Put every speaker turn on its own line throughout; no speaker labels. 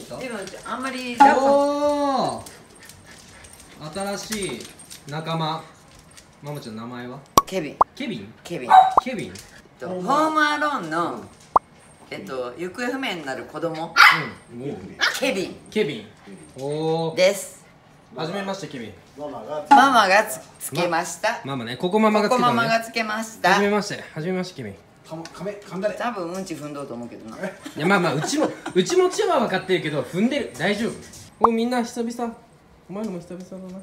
行った？
でもあんまり
おお新しい仲間。ママちゃん名前は？
ケビン。
ケビン？
ケビン。
ケビン？
とホームアローンのえっと行方不明になる子供。
うん。
ケビン。
ケビン。おお
です。
はじめましてケビン。
ママが
つつけました。
ママねここママがつ
ここマ
けね
マがつけました。
はじめましてはじめましてケビン。
噛んだれ。
多分うんち踏んどうと思うけどな。い
やまあまあうちもうちもちは分かってるけど踏んでる。大丈夫。おみんな久々。お前らも久々だな。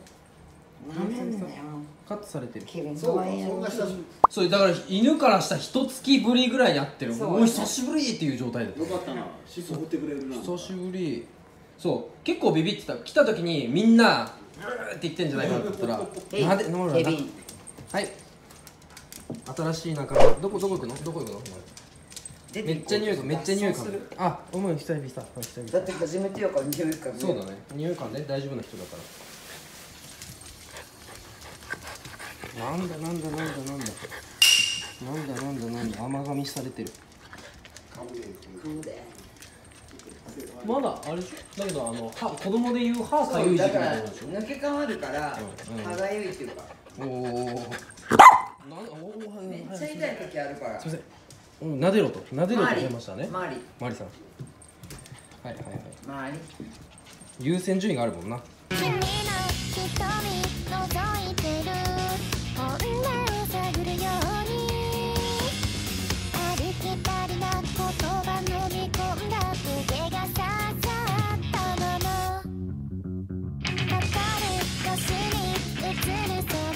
カットされてる。
そうそんな久しぶ
そうだから犬からしたら一月ぶりぐらいやってる
そう。
久しぶりっていう状態だった。
りよかったな。尻尾振ってくれるな。
久しぶり。そう。結構ビビってた。来た時にみんなうーって言ってんじゃないかなと思ったらなで飲む
ケビン。
はい。新しい仲間。どこどこ行くの？どこ行くの？
出て
めっちゃ匂いがめっちゃ匂い
する。
あお前久々久々。
だって初めてやから匂いからね
そうだね。匂い感で大丈夫な人だから。なんだなんだなんだなんだ。なんだなんだなんだ。甘噛みされてる。まだあれでしょ？だけどあの歯子供で言う歯かゆい時期み
そうだから
たいなでしょ？
抜け変わるから
うん。うん
歯がゆいっていうか。
おお
めっ
はい
ちゃ痛い時あるから。
すいませんなでろと、なでろとましたね。さん。はいはいはい。優先順位があるもんな。
君の瞳覗いてる。探るように。きりな言葉飲み込んだがったまま。る。